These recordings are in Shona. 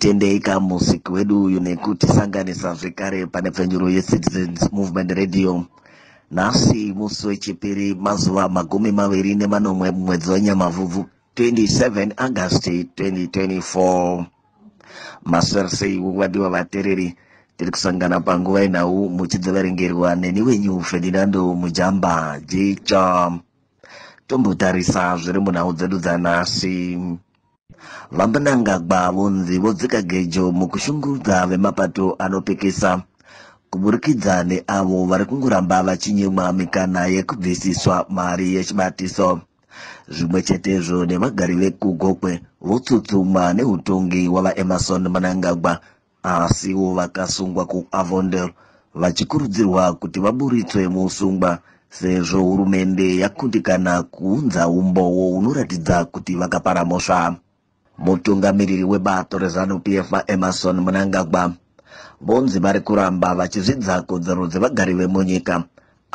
tendeika musiki wedu uyu nekutisanganisa zvekare pane pfenyuro yecitizens movement radio. Nhasi musi wechipiri mazuva magumi maviri nemanomwe mumwedzi wanyamavhuvhu 27 augasti 2024 masverisei wadiwa vateereri tiri kusangana panguva inhau muchidzeverengerwa neni wenyu ferdinando mujamba jicha. Tombotarisa zviri munhau dzedu dzanhasi vambanangagwa vonzi vodzika gejo mukushungudza vemapato anopekesa. Kuburikidza neavo vari kungoramba vachinyimwa mikana yekubvisiswa mari yechibatiso. Zvimwe chetezvo nevagari vekugokwe votsutsumwa neutongi wavaemarson manangagwa asiwo vakasungwa kuavondel vachikurudzirwa kuti vaburitswe muusungwa sezvo hurumende yakundikana kuunza umbowo hunoratidza kuti vakapara mhosva mutungamiriri webato rezanup f vaemarson munangagwa vonzi vari kuramba vachizvidza kodzero dzevagari vemunyika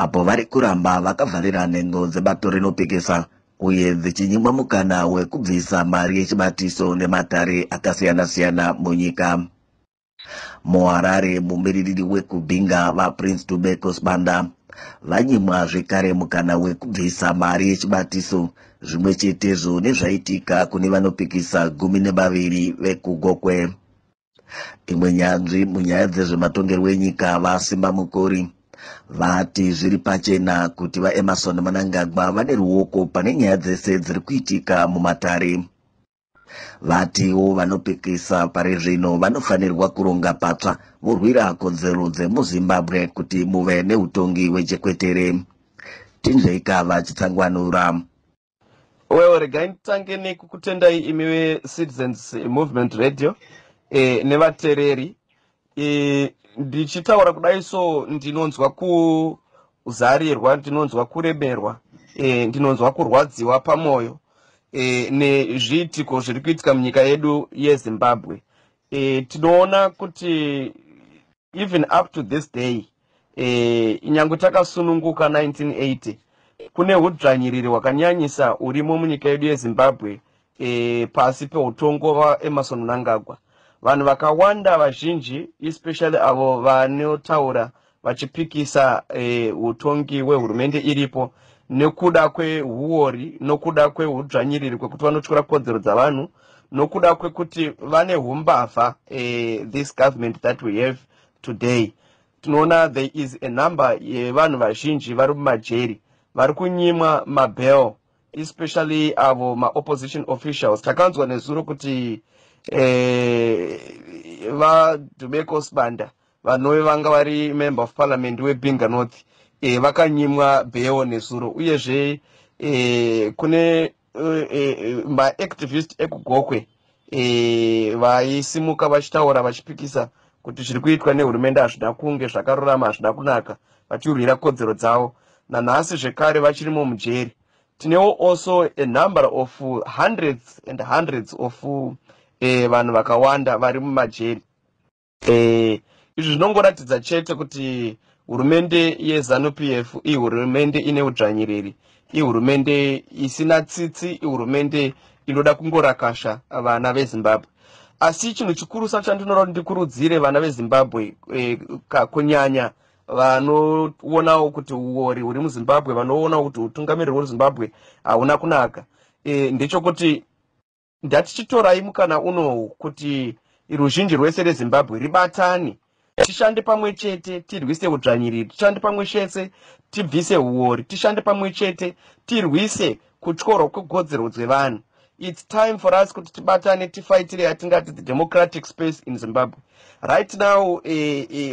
apo vari kuramba vakavharira nhengo dzebato rinopikisa uye dzichinyimwa mukana wekubvisa mari yechibatiso nematare akasiyana-siyana munyika. Muharare mumiririri wekubhinga vaprince tubecos banda vanyimwa zvekare mukana wekubvisa mari yechibatiso. Zvimwe chetezvo nezvaitika kune vanopikisa gumi nevaviri vekugokwe imwe nyanzvi munyaya dzezvematongerwo enyika vasimba mukori. Vati zviri pachena kuti vaemarson manangagwa vane ruoko pane nyaya dzese dziri kuitika mumatare vatiwo vanopikisa pari zvino vanofanirwa kuronga patsva vorwira kodzero dzemuzimbabwe kuti muve neutongi hwechekwetere tinzveika vachitsangwanura well regai nditange nekukutendai imi wecitizens movement radio e, nevateereri. E, ndichitaura kudai so ndinonzwa kuzarirwa ndinonzwa kuremerwa e, ndinonzwa kurwadziwa pamwoyo e, nezviitiko zviri kuitika munyika yedu yezimbabwe. E, tinoona kuti even up to this day e, nyangwe takasununguka 1980 kune udzvanyiriri hwakanyanyisa hurimo munyika yedu yezimbabwe e, pasi peutongo vaemarson mnangagwa. Vanhu vakawanda vazhinji especially avo vanotaura vachipikisa e, utongi hwehurumende iripo nekuda kweuori nokuda kweudzvanyiriri kwekuti vanotyora kodzero dzavanhu nokuda kwekuti vane umbavha e, this government that we have today. Tinoona there is a number yevanhu vazhinji vari mumajeri vari kunyimwa mabel especially avo maopposition officials. Takanzwa nezuro kuti eh, vadubecos banda vanove vanga vari member of parliament webinga north e, vakanyimwa bheo nezuro uyezve e, kune e, e, maactivist ekugokwe e, vaisimuka vachitaura vachipikisa kuti zviri kuitwa nehurumende hazvina kunge zvakarurama hazvina kunaka vachirwira kodzero dzavo. Nanhasi zvekare vachirimo mujeri. Tinewo also a number of hundreds and hundreds of e, vanhu vakawanda vari mumajeri. E, izvi zvinongoratidza chete kuti hurumende yezanup f ihurumende ine udzvanyiriri ihurumende isina tsitsi ihurumende inoda kungorakasha vana vezimbabwe. Asi chinhu chikurusa chandinoda kuti ndikurudzire vana vezimbabwe e, kunyanya vanoonawo kuti uori huri muzimbabwe vanoonawo kuti utungamiriri huri zimbabwe hauna kunaka. E, ndechekuti ndatichitorai mukana unowu kuti ruzhinji rwese rezimbabwe ribatane tishande pamwe chete tirwise udzvanyiriri. Tishande pamwe chete tibvise uori. Tishande pamwe chete tirwise kutyorwa kwekodzero dzevanhu. Its time for us kuti tibatane tifaitire yatingati the democratic space in zimbabwe. Right now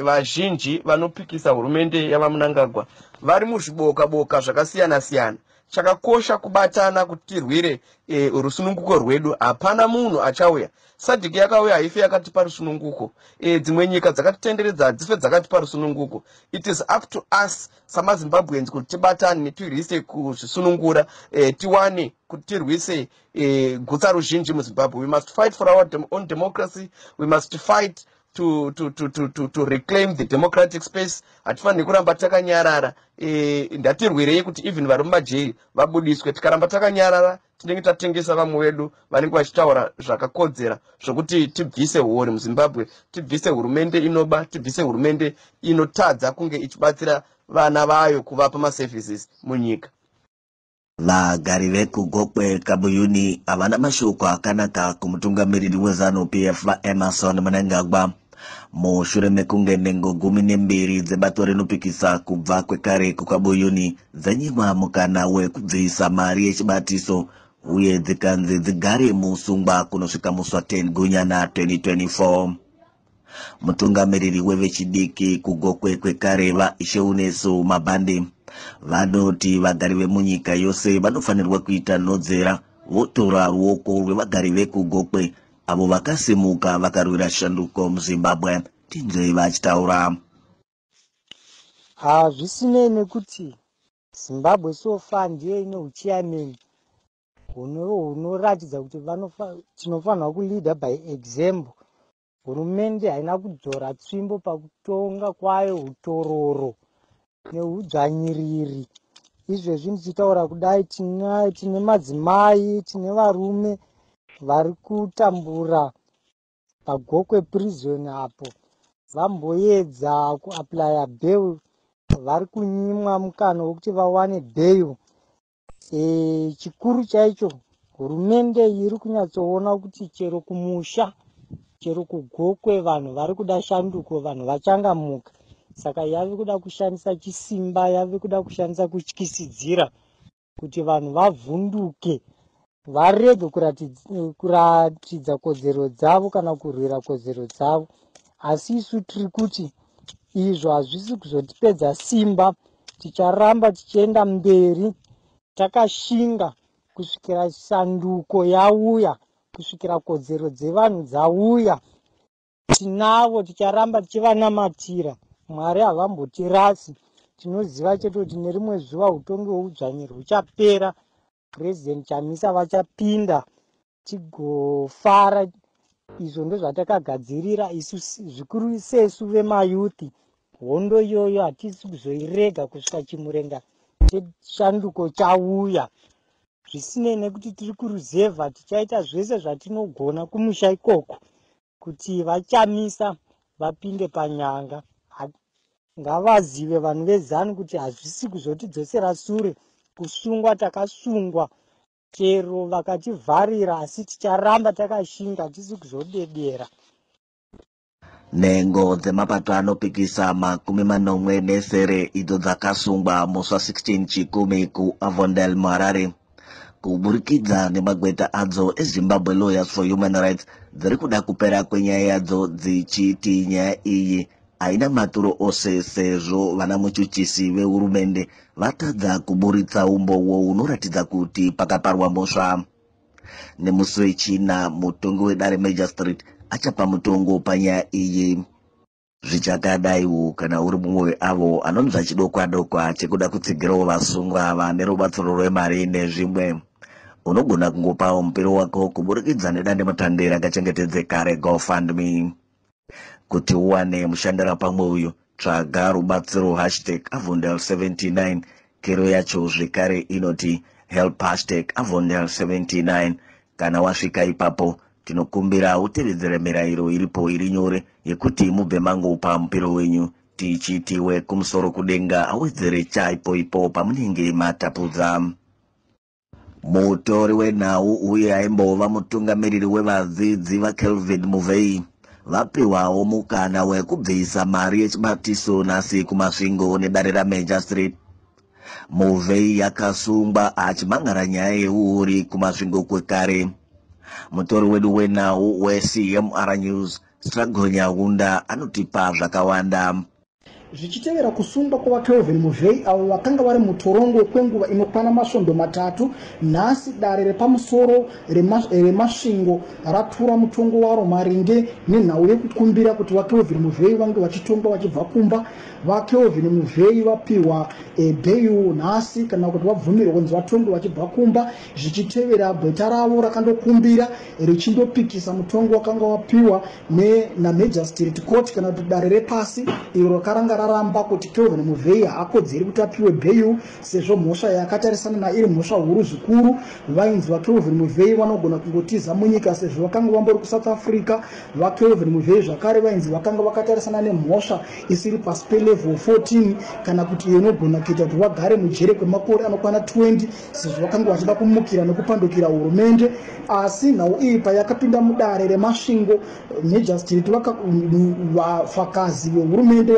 vazhinji e, e, vanopikisa hurumende yavamunangagwa vari muzviboka boka zvakasiyana siyana chakakosha kubatana kuti tirwire e, rusununguko rwedu. Hapana munhu achauya. Sadhiki yakauya haife yakatipa rusununguko e, dzimwe nyika dzakatitenderedza hadzife dzakatipa rusununguko it is up to us samazimbabweans kuti tibatane tirwise kuzvisunungura. E, tiwane kuti tirwise e, gutsa ruzhinji muzimbabwe. We must fight for our dem own democracy. We must fight to, to, to, to, to, to reclaim the democratic space hatifaniri kuramba takanyarara. E, ndatirwirei kuti even vari mumajeri vabudiswe. Tikaramba takanyarara tinenge tatengesa vamwe vedu vanenge vachitaura zvakakodzera zvokuti tibvise uori muzimbabwe tibvise hurumende inoba tibvise hurumende inotadza kunge ichibatsira vana vayo kuvapa maservices munyika. Vagari vekugokwe kabuyuni havana mashoko akanaka kumutungamiriri wezanup f vaemarson munangagwa mushure mekunge nhengo gumi nembiri dzebato rinopikisa kubva kwekare kukabuyuni dzanyimwa mukana wekubvisa mari yechibatiso uye dzikanzi dzigare musungwa kunosvika musi wa10 gunyana 2024 mutungamiriri wevechidiki kugokwe kwekare vaisheunesu mabhandi vanoti vagari vemunyika yose vanofanirwa kuita nhodzera votora ruoko rwevagari vekugokwe avo vakasimuka vakarwira shanduko muzimbabwe. Tinzwei vachitaura. Hazvisinei nekuti zimbabwe sofa ndiyo ine uchiyameni hunoratidza kuti tinofanirwa kuleada by example hurumende haina kudzora tsvimbo pakutonga kwayo utororo neudzvanyiriri. Izvezvi ndichitaura kudai tine madzimai tine varume vari kutambura pagokwe prison apo. Vamboedza kuaplya bail vari kunyimwa mukano wekuti vawane bail e, chikuru chaicho hurumende iri kunyatsoona kuti chero kumusha chero kugokwe vanhu vari kuda shanduko vanhu vachangamuka. Saka yave kuda kushandisa chisimba yave kuda kushandisa kutyisidzira kuti vanhu vavhunduke varege kuratidza kodzero dzavo kana kurwira kodzero dzavo. Asi isu tiri kuti izvo hazvisi kuzotipedza simba. Ticharamba tichienda mberi takashinga kusvikira sanduko yauya kusvikira kodzero dzevanhu dzauya. Tinavo ticharamba tichivanamatira mwari havambotirasi tinoziva chete kuti nerimwe zuva utongi hweudzvanyiri huchapera purezidendi chamisa vachapinda tigofara izvo ndozvatakagadzirira isu zvikuru sesu vemayuthi. Hondo iyoyo hatisi kuzoirega kusvika chimurenga cheshanduko chauya. Zvisinei nekuti tiri kuruzevha tichaita zvese zvatinogona kumusha ikoko kuti vachamisa vapinde panyanga. Ngavazive vanhu vezanu kuti hazvisi kuzotidzosera sure kusungwa takasungwa. Chero vakativharira asi ticharamba takashinga tisi kuzodedera. Nhengo dzemapato anopikisa makumi manomwe nesere idzo dzakasungwa musi wa16 chikumi kuavondel muharare kuburikidza nemagweta adzo ezimbabwe lawyers for human rights dziri kuda kupera kwenyaya yadzo dzichiti nyaya iyi haina maturo ose sezvo vana muchuchisi vehurumende vatadza kuburitsa umbowo hunoratidza kuti pakaparwa mhosva nemusi wechina mutongi wedare major street achapa mutongo panyaya iyi. Zvichakadaiwo kana uri mumwe weavo anonzva chidokwa dokwa chekuda kutsigirawo vasungwa ava nerubatsiro rwemari nezvimwe. Unogona kungopawo mupiro wako kuburikidza nedandemutande rakachengetedzeka regofundme kuti uwane mushandira pamwe uyu tsvaga rubatsiro hashtag avondel 79 kero yacho zvekare inoti help hashtag avondel 79 kana wasvika ipapo tinokumbira utevedzere mirayiro iripo iri nyore yekuti mubve mangopa mupiro wenyu. Tichitiwe kumusoro kudenga awedzere chaipo ipo pamunenge matapudza. Mutori wenhau uye aimbova mutungamiriri wevadzidzi vakelvin muvhei vapiwawo mukana wekubvisa mari yechibatiso nhasi kumasvingo nedare ramajor street. Muvhei yakasungwa achimangara nyaya yeuuri kumasvingo kwekare. Mutori wedu wenhau wecmr news strago nyaunda anotipa zvakawanda zvichitevera kusungwa kwavakelvin muvhei avo vakanga vari mutorongo kwenguva inokwana masvondo matatu. Nhasi dare repamusoro remasvingo ratura mutongo waro maringe nenhau yekukumbira kuti vakelvin muvhei vange vachitongwa vachibva kumba. Vakelvin muvhei vapiwa e, bheu nhasi kana kuti vabvumirwa kunzi vatongwe vachibva kumba. Zvichitevera bheta ravo rakandokumbira richindopikisa mutongo wakanga wapiwa namajor street court kana kuti dare repasi iro rakaranga raramba kuti kelvin muvhei haakodzeri kuti apiwe bheu sezvo mhosva yakatarisana nairi mhosva huru zvikuru. Vainzi vakelvin muvhei vanogona kungotiza munyika sezvo vakanga vambori kusouth africa. Vakelvin muvhei zvakare vainzi vakanga vakatarisana nemhosva isiri pasi pelevel 14 kana kuti iyo inogona kuita kuti vagare mujere kwemakore anokwana 20 sezvo vakanga vachida kumukira nekupandukira hurumende. Asi nhau iyi payakapinda mudare remasvingo nejustrit vafakazi vehurumende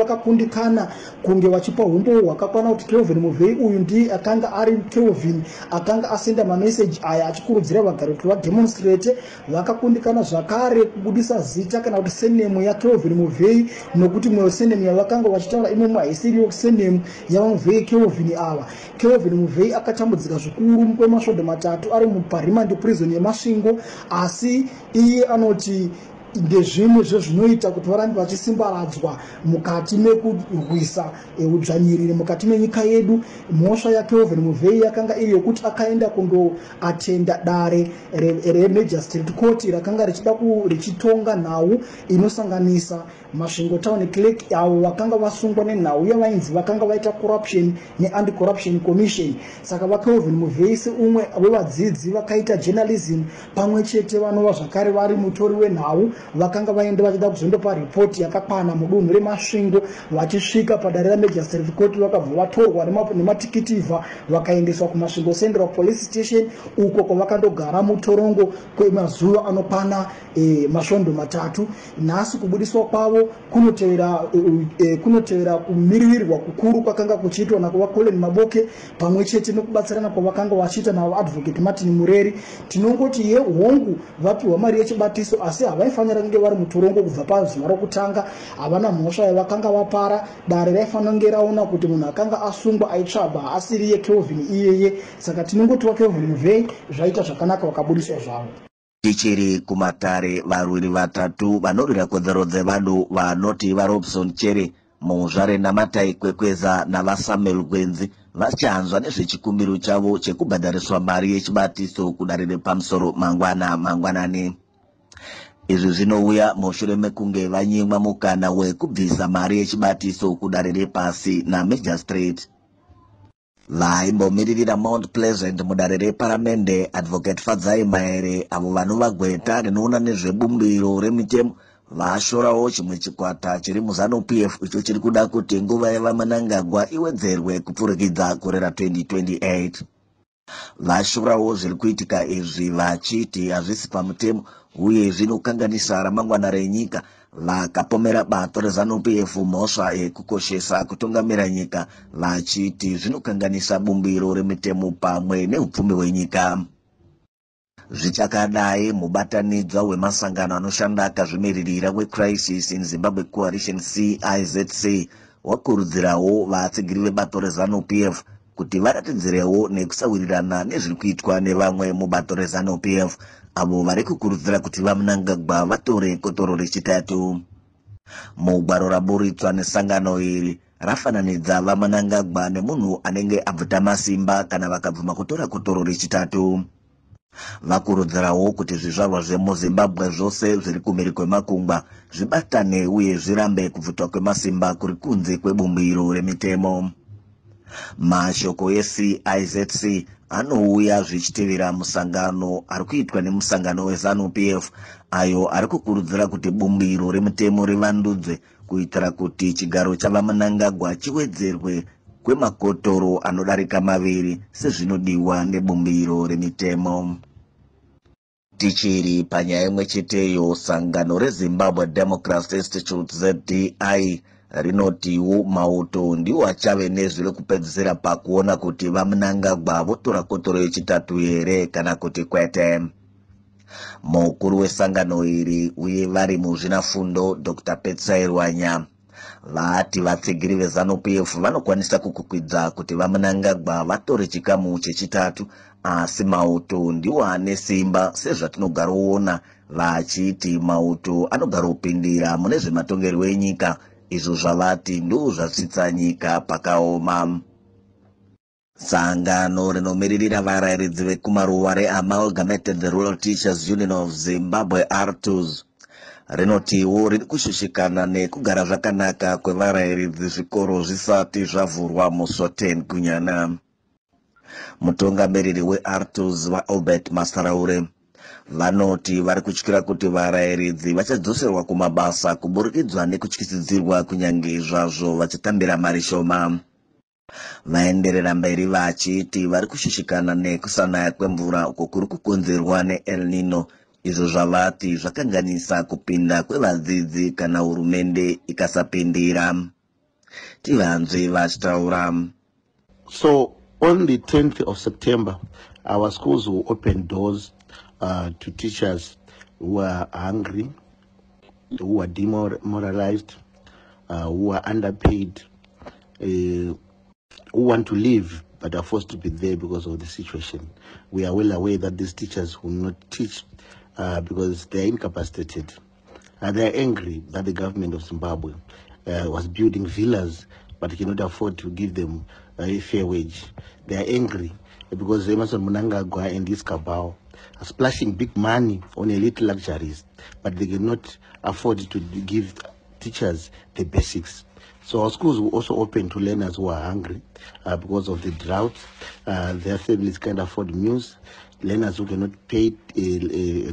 vakakundikana kunge vachipa umbo hwakakwana kuti kelvin muvhei uyu ndi akanga ari kelvin akanga asenda mameseji aya achikurudzira vagari kuti vademonstrate vakakundikana zvakare kubudisa zita kana kuti senemu yakelvin muvhei nokuti mweyo senemu yavakanga vachitaura imomo haisiriyo senemu yavamuvhei kelvin ava. Kelvin muvhei akatambudzika zvikuru kwemasvondo matatu ari muparimand prison yemasvingo asi iye anoti ndezvimwe zvezvinoita kuti varambe vachisimbaradzwa mukati mekurwisa udzvanyiriri mukati menyika yedu. Mhosva yakelvin muvhei yakanga iri yokuti akaenda kundoatenda dare remajor street court rakanga richida richitonga nhau inosanganisa masvingo town clerk avo vakanga vasungwa nenhau yavainzi vakanga vaita corruption neanticorruption commission. Saka vakelvin muvhei seumwe wevadzidzi vakaita journalism pamwe chete vanova zvakare vari mutori wenhau vakanga vaende vachida kuzondopa ripoti yakakwana mudunhu remasvingo vachisvika padare ramajor street court vakabva vatorwa nematikitivha vakaendeswa kumasvingo central police station uko kwavakandogara mutorongo kwemazuva anokwana e, masvondo matatu. Nhasi kubudiswa kwavo kunotevera e, kunotevera kumiririrwa kukuru kwakanga kuchiitwa nakuvacolin maboke pamwe chete nekubatsirana kwavakanga vachiita navoadvocate martin mureri. Tinongoti ye hongu vapiwa mari yechibatiso asi havaifanira kunge vari mutorongo kubva pazuva rokutanga havana mhosva yavakanga vapara. Dare raifanira kunge raona kuti munhu akanga asungwa aitsvagwa haasiri yekelvin iyeye. Saka tinongoti wakelvin muvhei zvaita zvakanaka vakabudiswa zvavo. Tichiri kumatare varwiri vatatu vanorwira kodzero dzevanhu vanoti varobson chere muzvare namatai kwekweza navasamuel gwenzi vachanzwa nezvechikumbiro chavo chekubhadhariswa mari yechibatiso kudare repamusoro mangwana mangwanani izvi zvinouya mushure mekunge vanyimwa mukana wekubvisa mari yechibatiso kudare repasi namajor street. Vaimbomiririra mount pleasant mudare reparamende advocate fadzai maere avo vanova gweta rinoona nezvebumbiro remitemo vashorawo chimwe chikwata chiri muzanup f icho chiri kuda kuti nguva yavamanangagwa iwedzerwe kupfurikidza gore ra2028 vashorawo zviri kuitika izvi vachiti hazvisi pamutemo uye zvinokanganisa ramangwana renyika. Vakapomera bato rezanup f mhosva yekukoshesa kutungamira nyika vachiti zvinokanganisa bumbiro remitemo pamwe neupfumi hwenyika. Zvichakadai mubatanidzwa wemasangano anoshanda akazvimiririra wecrisis in zimbabwe coalition cizc wakurudzirawo vatsigiri vebato rezanup f kuti varatidzirewo nekusawirirana nezviri kuitwa nevamwe mubato rezanup f. Avo vari kukurudzira kuti vamunangagwa vatore kotoro rechitatu. Mugwaro raburitswa nesangano iri rafananidza vamunangagwa nemunhu anenge abvuta masimba kana vakabvuma kutora kotoro rechitatu. Vakurudzirawo kuti zvizvarwa zvemuzimbabwe zvose zviri kumhiri kwemakungwa zvibatane uye zvirambe kubvutwa kwemasimba kuri kunze kwebumbiro remitemo mashoko ecizc anouya zvichitevera musangano ari kuitwa nemusangano wezanup f. Ayo ari kukurudzira kuti bumbiro remutemo rivandudzwe kuitira kuti chigaro chavamunangagwa chiwedzerwe kwemakotoro anodarika maviri sezvinodiwa nebumbiro remitemo. Tichiri panyaya imwe cheteyo sangano rezimbabwe democracy institute zdi rinotiwo mauto ndiwo achave nezviri kupedzisira pakuona kuti vamunangagwa votora kotoro yechitatu here kana kuti kwete. Mukuru wesangano iri uye vari muzvinafundo dr. Petsairwanya vati vatsegiri vezanup f vanokwanisa kukukwidza kuti vamunangagwa vatore chikamu chechitatu asi mauto ndiwo ane simba sezvatinogaroona vachiti mauto anogara kupindira mune zvematongerwo enyika izvo zvavati ndo zvasvitsa nyika pakaoma. Sangano rinomiririra varayiridzi vekumaruwa reamalgamated rural teachers union of zimbabwe artus rinotiwo riri kushushikana nekugara zvakanaka kwevarayiridzi zvikoro zvisati zvavhurwa musoten kunyana mutungamiriri weartus vaalbert masaraure vanoti vari kutyira kuti varayiridzi vachadzoserwa kumabasa kuburikidzwa nekutyisidzirwa kunyange zvazvo vachitambira mari shoma. Vaenderera mberi vachiti vari kushushikana nekusanaya kwemvura uko kuri kukonzerwa neel nino. Izvo zvavati zvakanganisa kupinda kwevadzidzi kana hurumende ikasapindira. Tivanzwe vachitaura. So on the 10th of September, our schools will open doors uh, to teachers who are hungry, who are demoralized, uh, who are underpaid, uh, who want to leave but are forced to be there because of the situation. We are well aware that these teachers will not teach uh, because they are incapacitated. Uh, they are angry that the government of Zimbabwe was building villas but cannot afford to give them a fair wage. They are angry because Emerson Munangagwa and his cabal are splashing big money on elite luxuries, but they cannot afford to give teachers the basics. So our schools will also open to learners who are hungry uh, because of the drought. Uh, their families can't afford meals. Learners who cannot pay uh,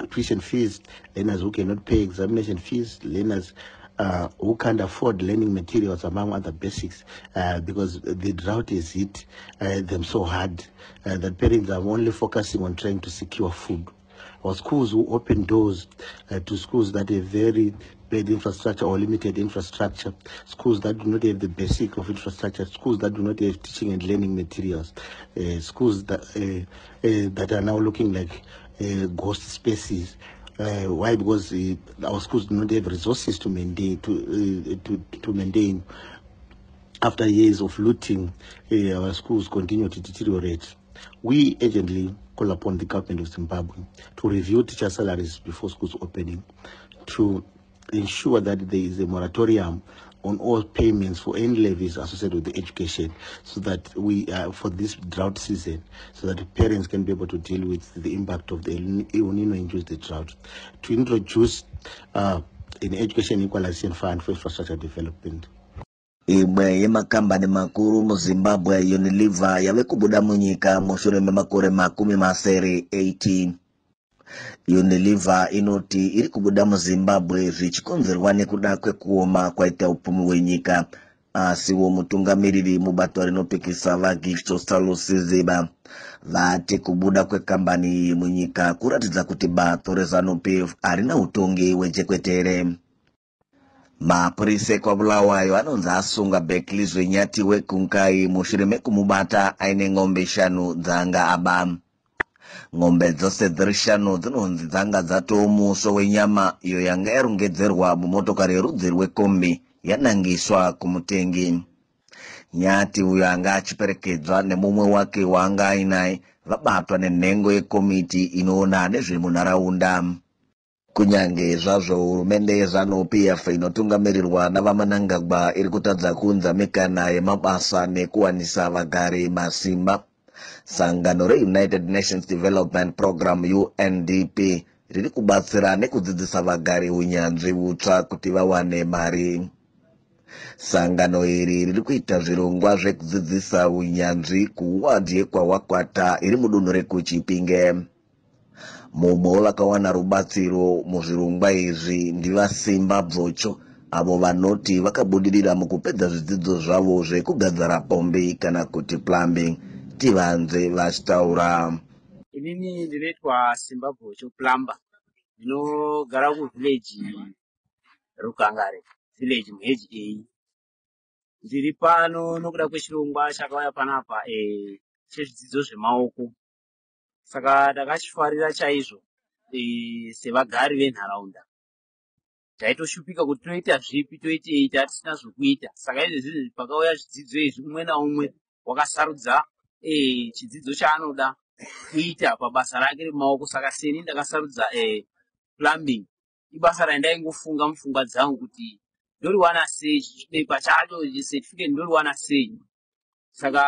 uh, tuition fees, learners who cannot pay examination fees, learners uh, who can't afford learning materials among other basics uh, because the drought has hit uh, them so hard uh, that parents are only focusing on trying to secure food. Our schools who open doors uh, to schools that have very bad infrastructure or limited infrastructure, schools that do not have the basic of infrastructure, schools that do not have teaching and learning materials, uh, schools that, uh, that are now looking like ghost spaces. Uh, why? Because uh, our schools do not have resources to maintain to uh, to, to maintain. After years of looting, our schools continue to deteriorate. We urgently call upon the government of Zimbabwe to review teacher salaries before schools opening, to ensure that there is a moratorium on all payments for any levies associated with the education so that we uh, for this drought season so that parents can be able to deal with the impact of the El Nino induced drought. To introduce uh, an education equalization fund for infrastructure development. Imwe yemakambani makuru muzimbabwe unilever yave kubuda munyika mushure memakore makumi masere 18 unilever inoti iri kubuda muzimbabwe zvichikonzerwa nekuda kwekuoma kwaita upfumi hwenyika. Asiwo mutungamiriri mubato rinopikisa vagisto salusizeba vati kubuda kwekambani iyi munyika kuratidza kuti bato rezanupf harina utongi hwechekwetere. Mapurisa ekwabulawayo anonzi asunga bekli zvenyati wekunkai mushure mekumubata aine ng'ombe shanu dzaanga aba ng'ombe dzose dziri shanu dzinonzi dzanga dzatoo muso wenyama iyo yanga yarongedzerwa mumotokari yerudzi rwekombi yanangiswa kumutengi. Nyati uyo anga achiperekedzwa nemumwe wake waanga ainaye vabatwa nenhengo yekomiti inoona nezvemunharaunda. Kunyange zvazvo hurumende yezanup f inotungamirirwa navamanangagwa iri kutadza kuunza mikana yemabasa nekuwanisa vagari masimba sangano reunited nations development program undp riri kubatsira nekudzidzisa vagari unyanzvi hutsva kuti vawane mari. Sangano iri riri kuita zvirongwa zvekudzidzisa unyanzvi kuwadhi yekwawakwata iri mudunhu rekuchipinge. Mumwe vakawana rubatsiro muzvirongwa izvi ndivasimba bvocho avo vanoti vakabudirira mukupedza zvidzidzo zvavo zvekugadzira pombi kana kuti plumbing tivanze vachitaura. Inini ndinoitwa simba bhocho plumber ndinogara kuvhileji rukangare vhileji muheji a. Ndiri pano nokuda kwechirongwa chakauya panapa e, chezvidzidzo zvemaoko. Saka ndakachifarira chaizvo e, sevagari venharaunda. Taitoshupika kuti toita zvipi toitei tatisina zvokuita. Saka izvezvi pakauya zvidzidzo izvi umwe naumwe wakasarudza chidzidzo chaanoda kuita pabasa rake remaoko saka seni ndakasarudza eh, plumbing. Ibasa randaingofunga mupfungwa dzangu kuti ndoriwana sei? Chipepa chacho certificate ndoriwana sei? Saka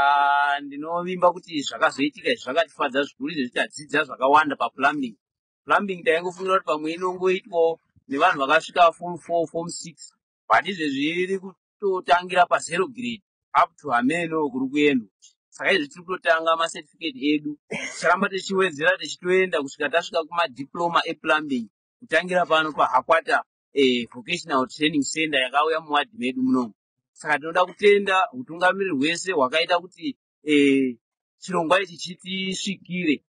ndinovimba kuti zvakazoitika izvi zvakatifadza zvikuru izvezvi tadzidza zvakawanda paplumbing. Plumbing taingofungira kuti pamwe inongoitwawo nevanhu vakasvika form four form six but izvezvi iri kutotangira pazero grade up to hameno kuri kuendwa saka izvi tiri kutotanga macertificate edu. Ticharamba tichiwedzera tichitoenda kusvika tasvika kumadiploma eplumbing. Kutangira pano pahakwata eh, vocational training center yakauya muwadhi medu munomu. Saka tinoda kutenda utungamiriri hwese hwakaita kuti eh, chirongwa ichi chitisvikire.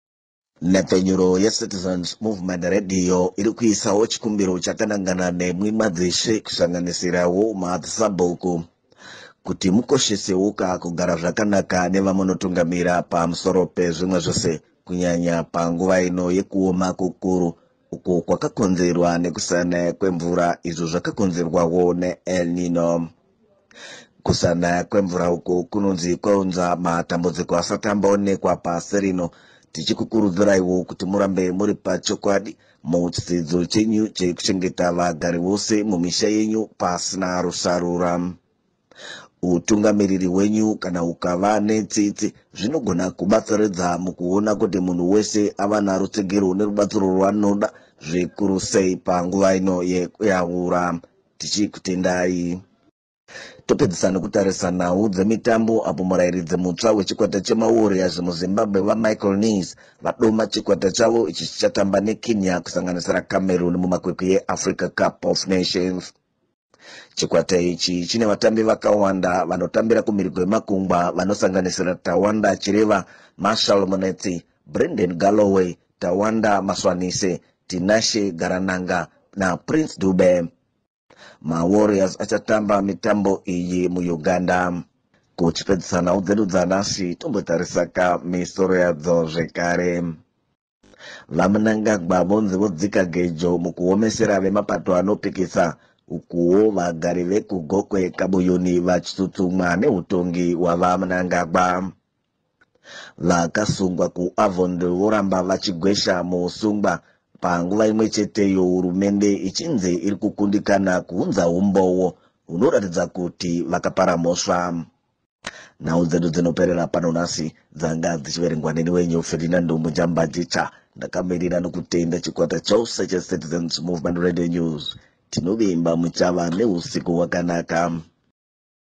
Nepfenyuro yecitizens movement radio iri kuisawo chikumbiro chakanangana nemwima dzeshe kusanganisirawo madzisabhuku kuti mukosheseuka kugara zvakanaka nevamunotungamira pamusoro pezvimwe zvose kunyanya panguva ino yekuoma kukuru. Uko kwakakonzerwa nekusana kwemvura izvo zvakakonzerwawo neelnino kusana kwemvura uku kunonzi kwaunza matambudziko asati ambaonekwa pasi rino. Tichikukurudziraiwo kuti murambe muri pachokwadi muchidzidzo chenyu chekuchengeta vagari vose mumisha yenyu pasina rusarura utungamiriri hwenyu kana ukava netsitsi zvinogona kubatsiridza mukuona kuti munhu wese ava narutsegero nerubatsiro rwanoda zvikuru sei panguva ino yekuyaura tichikutendai. Topedzisa nekutarisa nhau dzemitambo apo murayiridzi mutsva wechikwata chemawarriors muzimbabwe vamichael news vadoma chikwata chavo ichi chichatamba nekenya kusanganisira cameroon mumakwikwi eafrica cup of nations chikwata ichi chine vatambi vakawanda vanotambira kumhiri kwemakungwa vanosanganisira tawanda chireva marshal monetsi brendan galloway tawanda maswanise tinashe garananga naprince dube. Mawarriors achatamba mitambo iyi muuganda. Kuchipedzisa nhau dzedu dzanhasi tombotarisaka misoro yadzo zvekare. Vamunangagwa vonzi vodzika gejo mukuomesera vemapato anopikisa ukuwo vagari vekugokwe kabuyuni vachitutumwa neutongi hwavamunangagwa vakasungwa kuavond voramba vachigwesha muusungwa panguva imwe cheteyo hurumende ichinzi iri kukundikana kuunza umbowo hunoratidza kuti vakapara mhosva nhau dzedu dzinoperera pano nhasi dzanga dzichiverengwa neni wenyu ferdinand mujambajicha ndakamirira nokutenda chikwata chose checitizens movement radio news tinovimba muchavane usiku wakanaka